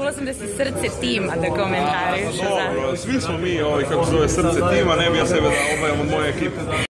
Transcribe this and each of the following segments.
čula sam da si srce tima da komentariš. Dobro, svi smo mi, ovaj, kako zove, srce tima, ne bi ja sebe da obajam od moje ekipe.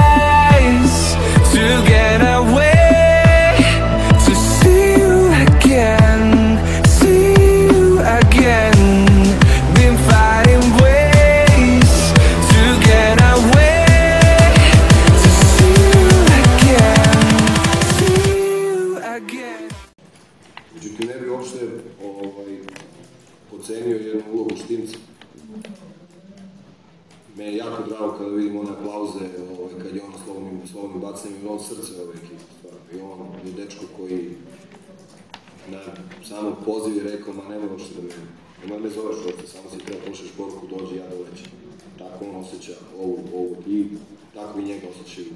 ulogu Štimca. Meni je jako drago kada vidim one aplauze, ovaj, kad je ono slovnim, slovnim bacanjem, on srce ove ekipe, stvarno. I on je dečko koji na samom poziv je rekao, ma nema uopšte da me, nemoj me zoveš uopšte, samo si treba pošleš poruku, dođi, ja dolećem. Tako on osjeća ovu, ovu i tako i njega osjećaju